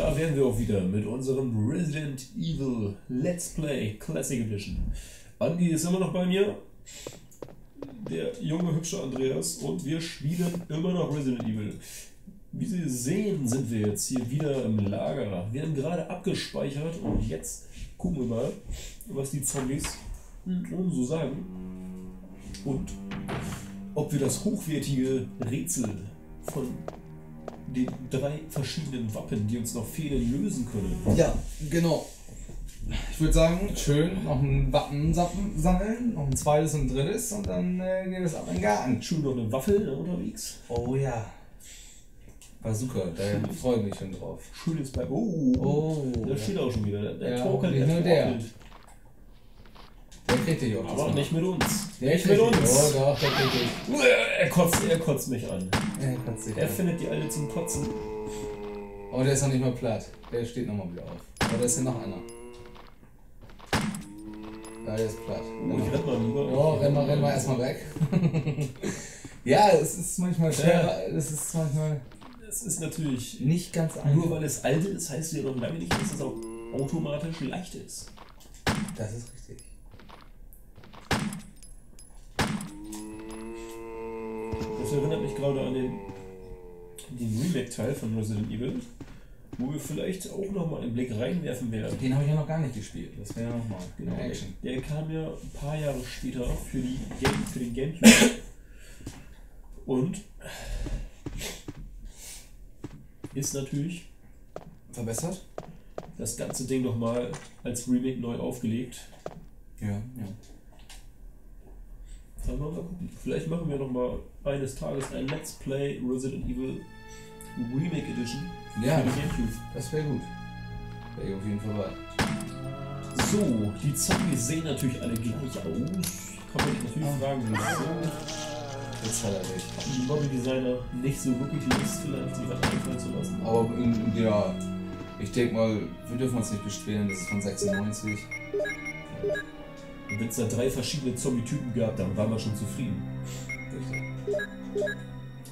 da wären wir auch wieder mit unserem Resident Evil Let's Play Classic Edition. Andi ist immer noch bei mir, der junge, hübsche Andreas, und wir spielen immer noch Resident Evil. Wie Sie sehen, sind wir jetzt hier wieder im Lager. Wir haben gerade abgespeichert und jetzt gucken wir mal, was die Zombies uns so sagen. Und ob wir das hochwertige Rätsel von den drei verschiedenen Wappen, die uns noch fehlen, lösen können. Ja, genau. Ich würde sagen, schön noch ein Wappen sammeln, noch ein zweites und ein drittes und dann äh, geht es ab in den Garten. Schon noch eine Waffel unterwegs. Oh ja. Bazooka, da freue ich mich schon drauf. Schönes bei. Oh, Oh. da steht auch schon wieder. Der, Ja, torkelt, nicht der der. Der kriegt dich auch Aber nicht mit uns. Kriegt mit dich. uns. Oh doch, der kriegt dich. Er kotzt, er kotzt mich an. Ja, kannst dich Er an. findet die alle zum Kotzen. Oh, der ist noch nicht mal platt. Der steht nochmal wieder auf. Oh, da ist hier noch einer. Ja, der ist platt. Oh, ich renn mal lieber. Ja, renn mal, renn mal erstmal weg. ja, es ist manchmal schwer. Es ist manchmal Das ist natürlich. nicht ganz Nur einfach. weil es alt ist, heißt ja noch lange nicht, dass es auch automatisch leicht ist. Das ist richtig. Das erinnert mich gerade an den, den Remake-Teil von Resident Evil, wo wir vielleicht auch nochmal einen Blick reinwerfen werden. Den habe ich ja noch gar nicht gespielt. Das wäre ja nochmal Genau. Action. Der, der kam ja ein paar Jahre später für, die Game, für den Gamecube. Und ist natürlich Verbessert? das ganze Ding nochmal als Remake neu aufgelegt. Ja, ja. Dann mal gucken. Vielleicht machen wir nochmal eines Tages ein Let's Play Resident Evil Remake Edition Ja, das wäre gut. Wäre ich auf jeden Fall bei. So, die Zombies sehen natürlich alle gleich aus. Kann man natürlich Ah. fragen, wieso Jetzt hat er dich. hatten die Lobbydesigner nicht so wirklich Lust, vielleicht sich was einfallen zu lassen. Aber in, in, ja, ich denke mal, wir dürfen uns nicht beschweren, das ist von 96. Und wenn es da drei verschiedene Zombie-Typen gab, dann waren wir schon zufrieden. Richtig.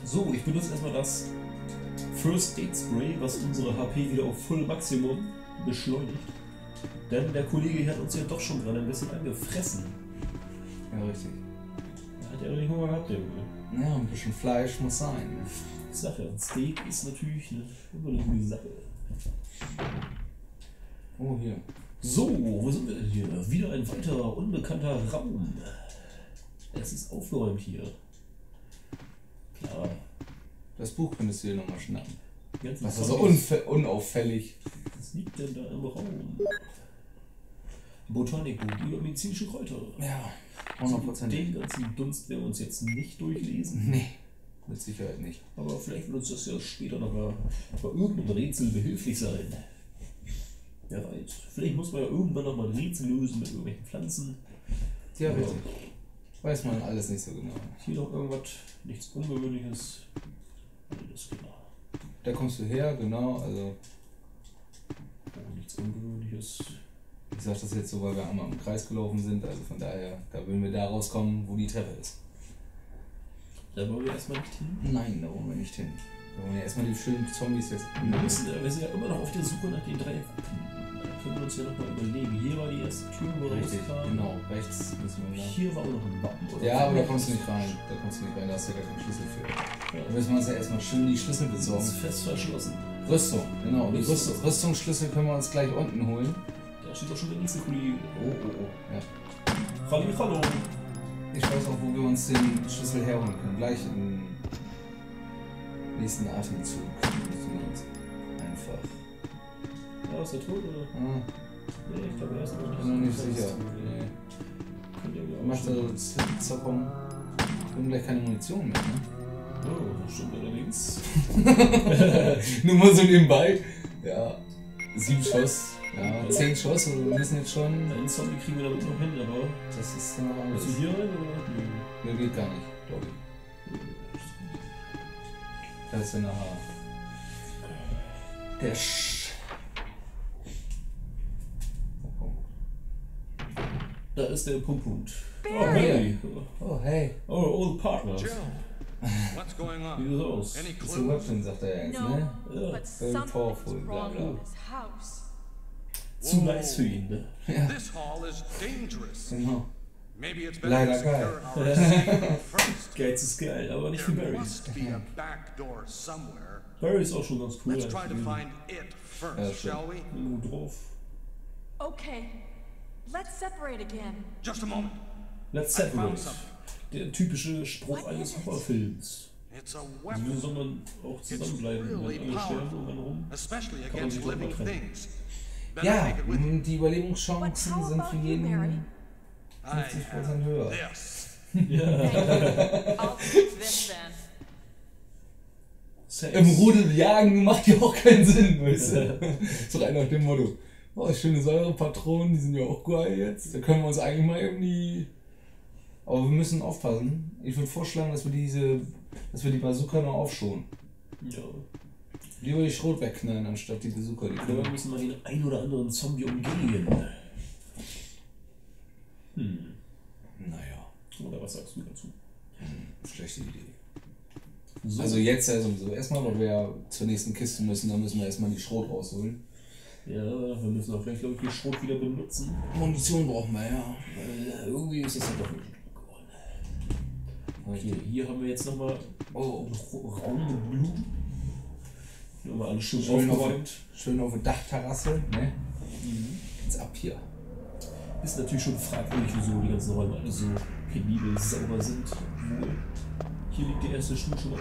So, ich benutze erstmal das First Aid Spray, was unsere HP wieder auf Full Maximum beschleunigt. Denn der Kollege hier hat uns ja doch schon gerade ein bisschen angefressen. Ja, richtig. Er hat ja richtig Hunger gehabt, der Junge. Ja, ein bisschen Fleisch muss sein. Ich sag ja, ein Steak ist natürlich eine, immer eine gute Sache. Oh, hier. So, wo sind wir denn hier? Wieder ein weiterer unbekannter Raum. Es ist aufgeräumt hier. Klar, Das Buch könntest du dir nochmal schnappen. ganzen Was ist so unauffällig? Was liegt denn da im Raum? Botanikbuch über medizinische Kräuter. Ja, Also 100%. Den ganzen Dunst werden wir uns jetzt nicht durchlesen. Nee, mit Sicherheit nicht. Aber vielleicht wird uns das ja später noch mal bei irgendeinem Rätsel behilflich sein. Wer weiß. Vielleicht muss man ja irgendwann noch mal ein Rätsel lösen mit irgendwelchen Pflanzen. Ja, richtig. Weiß man alles nicht so genau. Hier noch irgendwas, nichts Ungewöhnliches. Alles klar. Da kommst du her, genau. Also, Oh, nichts Ungewöhnliches. ich sag das jetzt so, weil wir einmal im Kreis gelaufen sind. Also von daher, da würden wir da rauskommen, wo die Treppe ist. Da wollen wir erstmal nicht hin. Nein, da wollen wir nicht hin. Wollen wir erstmal die schönen Zombies jetzt. Wir, müssen, wir sind ja immer noch auf der Suche nach den drei. Da können wir uns ja noch mal überlegen. Hier war die erste Tür, wo wir Richtig, rauskamen. genau. Rechts müssen wir lang. Hier war auch noch ein Wappen. Oder Ja, aber da kommst du nicht rein. Da kommst du nicht rein, da hast du ja gar keinen Schlüssel für. Ja. Da müssen wir uns ja erstmal schön die Schlüssel Das besorgen. ist fest verschlossen. Rüstung, genau. Die Rüstung. Rüstung, Rüstungsschlüssel können wir uns gleich unten holen. Da steht doch schon der nächste Kollege. Oh, oh, oh. Ja. Hallo, hallo. Ich weiß auch, wo wir uns den Schlüssel herholen können. Gleich im nächsten Atemzug. Müssen wir uns einfach. Ja, ist er tot oder? Ah, Nee, ich glaube, er ist noch nicht. bin noch nicht sicher. Nee. Macht er Zockung. Wir haben gleich keine Munition mehr, ne? Oh, das stimmt allerdings. Nur mal so nebenbei. Ja. Sieben Schuss. Ja, zehn Schuss. Also wir müssen jetzt schon. Einen Zombie kriegen wir damit noch hin, aber. Das ist noch alles. Willst du hier rein oder? Ne, geht gar nicht, glaube ich. Das ist ja nachher. Der Sch. Oh, oh. Da ist der Punkt. Punkt. Oh, Ah, hey. Oh, hey. Oh, old partner. Joe, What's going Wie on? sieht das aus? Any Ist ein clues? Weapon, sagt er jetzt, No, ne? Ja. but Very something's powerful, wrong blah, blah. in this house. Zu nice für ihn, ne? Ja, This hall is dangerous. genau. Maybe it's better Leider geil. our escape first. Geiz ist geil, aber nicht für There Barry. must be a back door somewhere. Barry ist auch schon ganz cool. Let's try to find it Ja, first, shall we? Gut drauf. Okay, let's separate again. Just a moment. Let's I found separate. something. Der typische Spruch What eines? Horrorfilms. It's a So weapon, soll man auch zusammenbleiben, wenn really alle sterben und dann rum. especially Kann man sich doch mal trennen. Ja, die Überlebenschancen sind für jeden? 50% höher. Ja. Im Rudel jagen macht ja auch keinen Sinn, weißt du? so rein nach dem Motto. Oh, schöne Säurepatronen, die sind ja auch geil jetzt. Da können wir uns eigentlich mal irgendwie. Aber wir müssen aufpassen. Ich würde vorschlagen, dass wir diese. dass wir die Bazooka noch aufschonen. Ja. Lieber die Schrot wegknallen, anstatt die Bazooka. Die können wir müssen mal den ein oder anderen Zombie umgehen. Hm. Naja, Oder was sagst du dazu? schlechte Idee. So. Also jetzt ja sowieso. Erstmal, weil wir ja zur nächsten Kiste müssen, da müssen wir erstmal die Schrot rausholen. ja, wir müssen auch gleich, glaube ich, den Schrot wieder benutzen. Munition brauchen wir, ja. Weil irgendwie ist das ja doch nicht geworden. Hier, hier haben wir jetzt nochmal Oh, Raum mit Blumen. Nochmal alles schön, Schön aufgeräumt. schön auf der Dachterrasse, ne? Mhm. Jetzt ab hier. Ist natürlich schon fragwürdig, wieso die ganzen Räume alle so penibel sauber sind. Obwohl, hier liegt der erste Schuh schon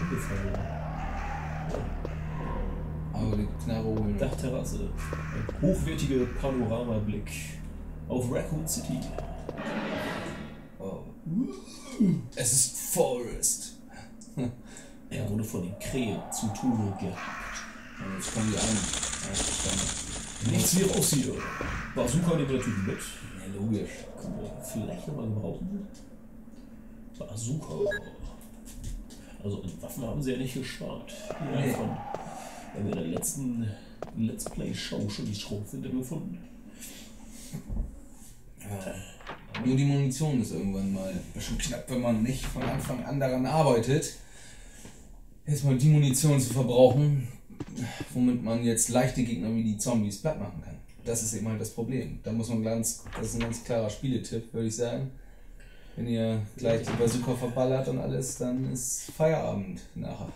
die Knarre holen. wir. Dachterrasse. Ein hochwertiger Panoramablick auf Raccoon City. Oh. Es ist Forest. Er wurde von den Krähen zu Tode gehackt. Und jetzt kommen die an. Ja. Nichts wie raus hier. Bazooka wir natürlich mit. Ja, logisch. Können wir vielleicht nochmal gebrauchen. Bazooka. Also an Waffen haben sie ja nicht gespart. Ja, Nee. von, wir haben in der letzten Let's Play Show schon die Schrotflinte gefunden. Ja. Nur die Munition ist irgendwann mal schon knapp, wenn man nicht von Anfang an daran arbeitet, erstmal die Munition zu verbrauchen, womit man jetzt leichte Gegner wie die Zombies platt machen kann. Das ist eben halt das Problem. Da muss man ganz, das ist ein ganz klarer Spieletipp, würde ich sagen. Wenn ihr gleich die Bazooka verballert und alles, dann ist Feierabend nachher.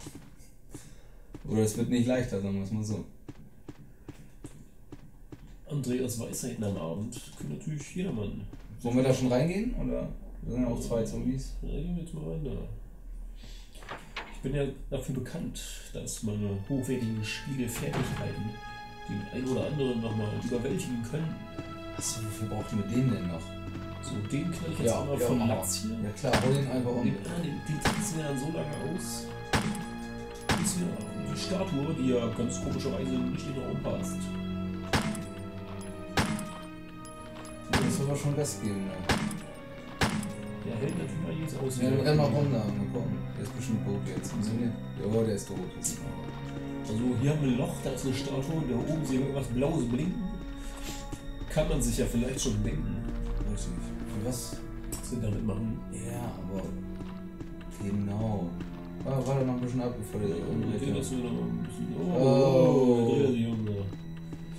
Oder es wird nicht leichter, sagen wir es mal so. Andreas Weisheiten am Abend können natürlich jedermann. Wollen wir da schon reingehen? Oder sind ja auch zwei Zombies? Ja, gehen wir jetzt mal rein da. Ich bin ja dafür bekannt, dass meine hochwertigen Spielefertigkeiten den ein oder anderen nochmal überwältigen können. Achso, wofür braucht ihr mit dem denn noch? So, den kann ich jetzt auch mal von mach Latz hier. Ja klar, hol den einfach um. Den, ah, den, den tanzen wir dann so lange aus, bis wir die Statue, die ja ganz komischerweise nicht in den Raum passt. Das soll aber schon Gas geben, ne? Der hält natürlich einiges aus. Ja, dann renn mal rum da, mal gucken. Der ist bestimmt tot jetzt. Im Sinne? Ja, der ist tot. Also hier haben wir ein Loch, da ist eine Statue, da oben sehen wir irgendwas Blaues blinken. Kann man sich ja vielleicht schon denken, Richtig. Für was? was wir damit machen. Ja, aber. Genau. Ah, warte noch ein bisschen ab, bevor der Ja, umdreht. dass wir noch ein bisschen. Oh, Oh. oh, der Junge.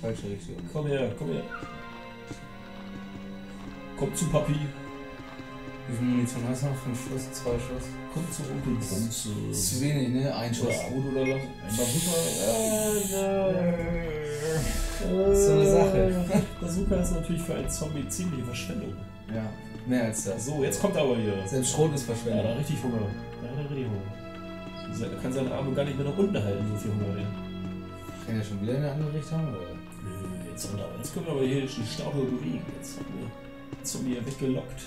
Falsche Richtung. Komm her, komm her. Komm zu Papi. Wie viel Munition hast du noch? Fünf Schuss? Zwei Schuss? Komm zu Onkel Bronze. Ist zu wenig, ne? Ein Schuss. Oder Auto oder was? Ein Bazooka. So eine Sache. Bazooka ist natürlich für einen Zombie ziemliche Verschwendung. Ja, mehr als das. So, jetzt kommt er aber hier. Selbst Schrot ist Ja, da richtig Hunger. Da hat er richtig Hunger. Er kann seine Arme gar nicht mehr nach unten halten, so viel Hunger. Ja. Kann der schon wieder in eine andere Richtung? Oder? Nö, Jetzt, haben wir- jetzt können wir aber hier die Statue bewegen. Jetzt haben wir Zombie ja weggelockt.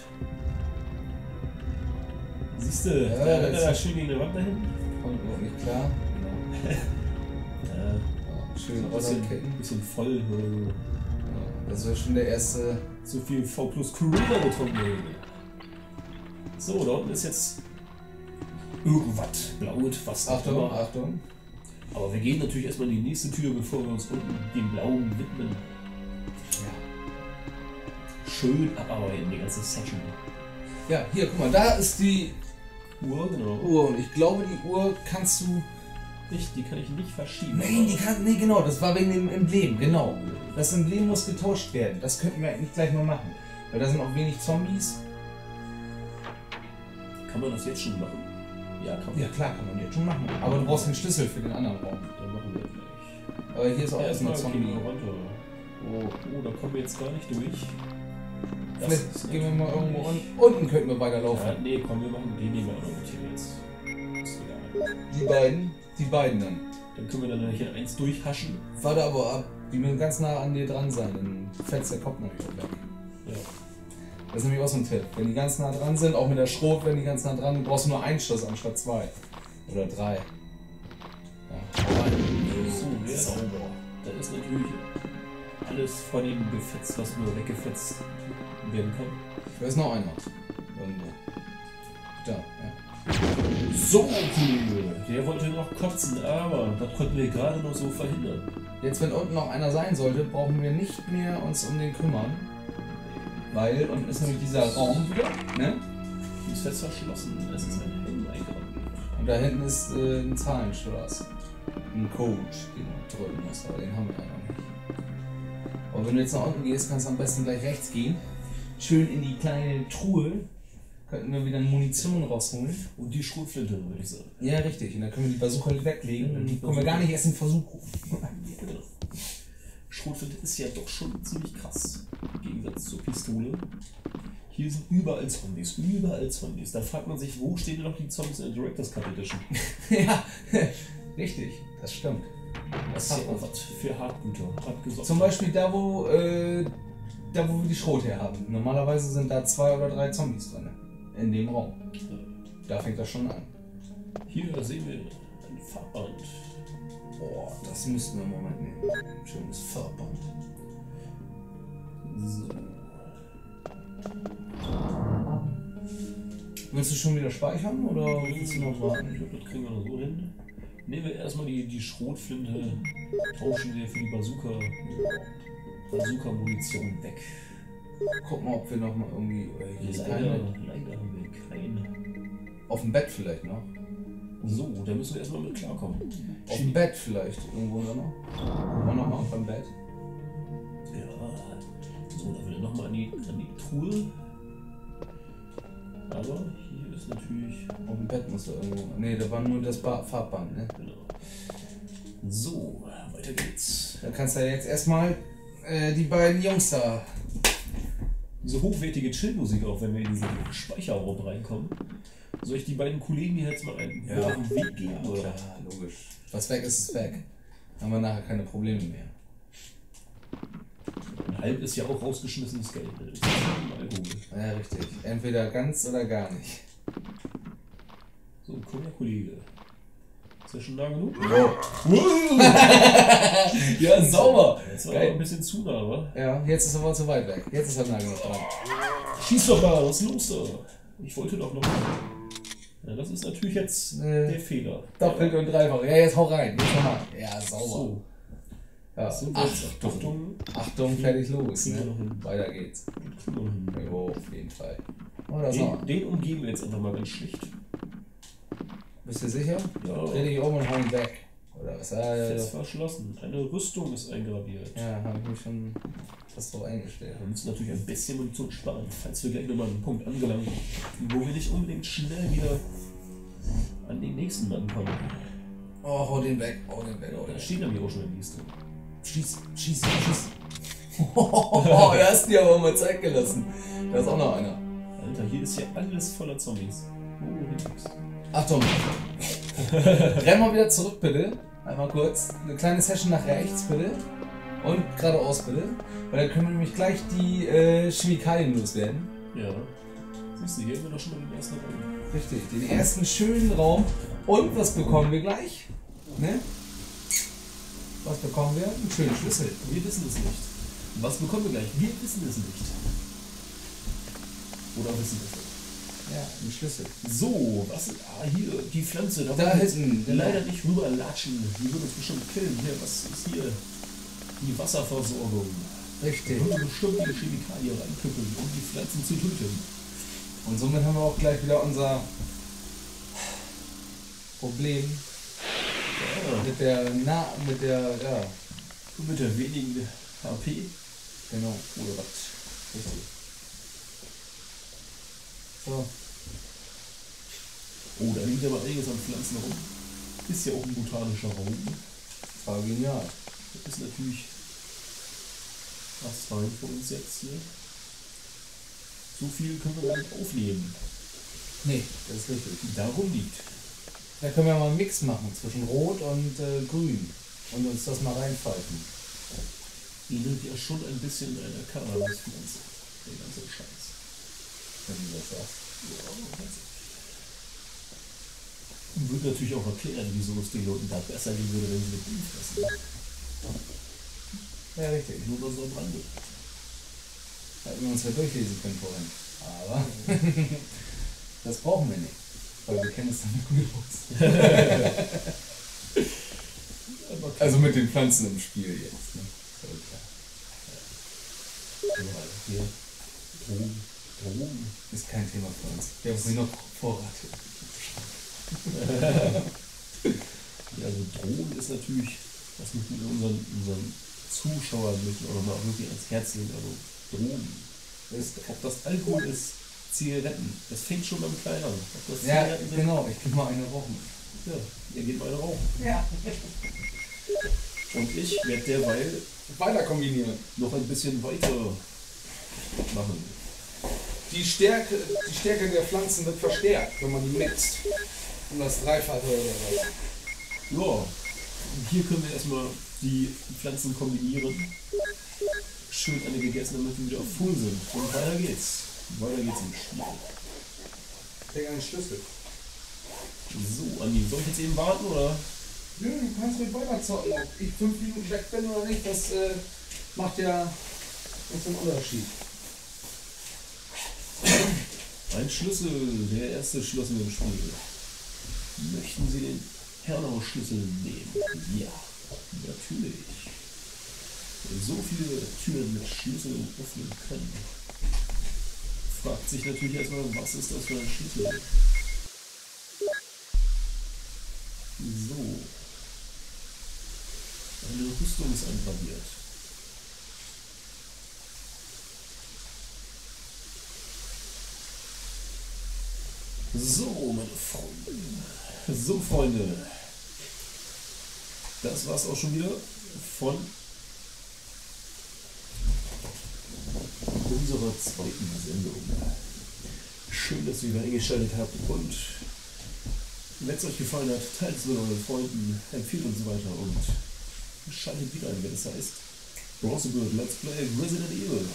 Siehst du, Ja, da rennt er schön gegen die Wand dahin. Kommt überhaupt nicht klar. Genau. Ja, Ja, schön ein bisschen, Rollerketten. bisschen voll. Ja, das wäre schon der erste. So viel V plus Corona getrunken. So, da unten ist jetzt irgendwas blaues, was Achtung, immer. Achtung. Aber wir gehen natürlich erstmal in die nächste Tür, bevor wir uns unten dem Blauen widmen. Ja. Schön abarbeiten, die ganze Session. Ja, hier, guck mal, da ist die Uhr, genau. Uhr. Und ich glaube, die Uhr kannst du. Nicht, die kann ich nicht verschieben. Nein, die kann. Nee, genau, das war wegen dem Emblem, genau. Das Emblem muss getauscht werden. Das könnten wir eigentlich gleich mal machen. Weil da sind auch wenig Zombies. Kann man das jetzt schon machen? Ja, kann man. Ja, klar, kann man jetzt schon machen. Aber du brauchst den Schlüssel für den anderen Raum. Dann machen wir gleich. Aber hier ist auch erstmal Zombie. Oh, oh, da kommen wir jetzt gar nicht durch. Vielleicht gehen wir mal irgendwo unten. Unten könnten wir weiterlaufen. Ja, nee, komm, wir machen den nehmen wir auch noch mit hier jetzt. Ist egal. Die beiden. Die beiden dann. Dann können wir dann hier eins durchhaschen. Warte aber ab. Die müssen ganz nah an dir dran sein, dann fällt der Kopf nämlich auch weg. Ja. Das ist nämlich auch so ein Tipp. Wenn die ganz nah dran sind, auch mit der Schrot, wenn die ganz nah dran sind, brauchst du nur einen Schuss anstatt zwei. Oder drei. Ja. So, ja. Sauber. Da ist natürlich alles von ihm gefetzt, was nur weggefetzt werden kann. Da ist noch einer. Irgendwo. Da, ja. So cool. Der wollte noch kotzen, aber das konnten wir gerade noch so verhindern. Jetzt, wenn unten noch einer sein sollte, brauchen wir nicht mehr uns um den kümmern. Weil unten ist nämlich dieser Raum wieder, ne? Die ist fest verschlossen. Es ist ein Helm. Und da hinten ist äh, ein Zahlenschloss. Ein Code, den du drücken musst, aber den haben wir ja noch nicht. Aber wenn du jetzt nach unten gehst, kannst du am besten gleich rechts gehen. Schön in die kleine Truhe. Könnten wir wieder Munition rausholen. Und die Schrotflinte, würde ich sagen. Ja, richtig. Und dann können wir die Bazooka weglegen. Dann kommen wir gar nicht erst in Versuch. Genau. Schrotflinte ist ja doch schon ziemlich krass. Im Gegensatz zur Pistole. Hier sind überall Zombies, überall Zombies. Da fragt man sich, wo stehen denn noch die Zombies in der Director's Cut Edition? ja, richtig. Das stimmt. Das ist ja auch was für Hartgüter. Zum Beispiel da, wo, äh, da, wo wir die Schrot her haben. Normalerweise sind da zwei oder drei Zombies drin. In dem Raum. Da fängt das schon an. Hier sehen wir ein Farbband. Boah, das müssten wir im Moment nehmen. Ein schönes Farbband. So. Willst du schon wieder speichern oder willst du noch Ich warten? glaube, das kriegen wir noch so hin. Nehmen wir erstmal die, die Schrotflinte, tauschen wir für die Bazooka, Bazooka-Munition weg. Guck mal, ob wir noch mal irgendwie. Äh, hier ist Leider, keine. leider haben wir keine. Auf dem Bett vielleicht noch. So, da müssen wir erstmal mit klarkommen. Auf dem Bett vielleicht irgendwo da noch. Guck mal nochmal beim Bett. Ja, so, da will er nochmal an die, an die Truhe. Aber hier ist natürlich. Auf dem Bett muss da irgendwo. Ne, da war nur das Ba- Farbband, ne? Genau. So, weiter geht's. Da kannst du ja jetzt erstmal äh, die beiden Jungs da. Diese hochwertige Chillmusik auch, wenn wir in diesen Speicherraum reinkommen. Soll ich die beiden Kollegen hier jetzt mal einen Ja. auf den Weg geben? Ja, oder? klar, logisch. Was weg ist, ist weg. Haben wir nachher keine Probleme mehr. Ein halb ist ja auch rausgeschmissenes Geld. Ja. Ja, richtig. Entweder ganz oder gar nicht. So, komm Kollege. Ist ja schon nah genug? Ja, sauber! Jetzt war Geil. ein bisschen zu nah, wa? Ja, jetzt ist er aber zu weit weg. Jetzt ist er nah genug dran. Schieß doch mal, was ist los da? Ich wollte doch noch. Ja, das ist natürlich jetzt Äh, der Fehler. Doppelt und dreifach. Ja, jetzt hau rein. Jetzt nochmal. Ja, sauber. So, Ja. Achtung. Achtung. Achtung, fertig, los. Ne? Weiter geht's. Jo, auf jeden Fall. Oh, da. Den, den umgeben wir jetzt einfach mal ganz schlicht. Bist du sicher? Ja, Dreh dich um und hau ihn weg. Oder was? Ja, ja, fest verschlossen. Eine Rüstung ist eingraviert. Ja, habe ich mich schon fast drauf eingestellt. Wir müssen natürlich ein bisschen Munition sparen, falls wir gleich nochmal an einen Punkt angelangt, wo wir nicht unbedingt schnell wieder an den nächsten Mann kommen. Oh, hau den weg, hau den weg, hau den Da weg. steht nämlich auch schon in Liste. Schieß, schieß, schieß. Oh, da hast du dir aber mal Zeit gelassen. Da ist auch noch einer. Alter, hier ist ja alles voller Zombies. Oh, nix. Achtung. Renn mal wieder zurück, bitte. Einmal kurz. Eine kleine Session nach rechts, bitte. Und geradeaus, bitte. Weil dann können wir nämlich gleich die äh, Chemikalien loswerden. Ja. Siehst du, hier haben wir doch schon mal den ersten Raum. Richtig, den ersten schönen Raum. Und was bekommen wir gleich? Ne? Was bekommen wir? Einen schönen Schlüssel. Wir wissen es nicht. Was bekommen wir gleich? Wir wissen es nicht. Oder wissen wir es nicht? Ja, einen Schlüssel. So, was ist. Ah, hier, die Pflanze. Da, Da hinten, genau. Leider nicht rüberlatschen. Die wird uns bestimmt killen. Hier, was ist hier? Die Wasserversorgung. Da Richtig. wird bestimmt die Chemikalie reinkippen, um die Pflanzen zu töten. Und somit haben wir auch gleich wieder unser Problem Ja, mit der Na mit der ja mit der wenigen HP. genau Oder was? richtig. So, Oh, da liegt aber einiges an Pflanzen rum. Ist ja auch ein botanischer Raum. das war genial. Das ist natürlich fast rein für uns jetzt hier. So viel können wir gar nicht aufnehmen. Nee, das ist richtig. Darum liegt. Da können wir mal einen Mix machen zwischen Rot und äh, Grün und uns das mal reinpfeifen. Ähnelt ja schon ein bisschen einer Cannabispflanze. Der ganze Scheiß. Wenn du das sagst. Und Wird natürlich auch erklären, wieso es den Leuten da besser gehen würde, wenn sie mit ihm fressen. Ja, richtig. Nur so am Rande. Hätten wir uns ja durchlesen können vorhin. Aber das brauchen wir nicht. Weil wir kennen es dann gut aus. Also mit den Pflanzen im Spiel jetzt. Ne? Voll klar. Ja, hier. Drogen. Drogen. Ist kein Thema für uns. Wir haben genug Vorrat. Ja, also Drogen ist natürlich, das möchten wir unseren, unseren Zuschauern möchten auch nochmal wirklich ans Herz legen. Also Drogen. Ist, ob das Alkohol ist, Zigaretten. Das fängt schon beim Kleinen an. Ob das Ja, Zigaretten sind, genau. Ich kann mal eine rauchen. ja, ihr geht mal eine rauchen. Ja. Und ich werde derweil Weiter kombinieren. noch ein bisschen weiter machen. Die Stärke, die Stärke der Pflanzen wird verstärkt, wenn man die mixt. Um das Dreifache oder was. Ja, hier können wir erstmal die Pflanzen kombinieren. Schön alle gegessen, damit wir wieder auf Full sind. Und weiter geht's. Weiter geht's im Spiel. Krieg einen Schlüssel. So, Andi, soll ich jetzt eben warten oder? Nö, du kannst ruhig weiter zocken. Ob ich fünf Minuten weg bin oder nicht, das äh, macht ja so einen Unterschied. Ein Schlüssel, der erste Schlüssel im Spiel. Möchten Sie den Hernau-Schlüssel nehmen? Ja, natürlich. So viele Türen mit Schlüsseln öffnen können. Fragt sich natürlich erstmal, was ist das für ein Schlüssel? So. Eine Rüstung ist eingraviert. So, meine Freunde. So, Freunde. Das war's auch schon wieder von unserer zweiten Sendung. Schön, dass ihr wieder eingeschaltet habt und wenn es euch gefallen hat, teilt es mit euren Freunden, empfiehlt und so weiter und schaltet wieder ein, wenn es heißt Bronzebild Let's Play Resident Evil.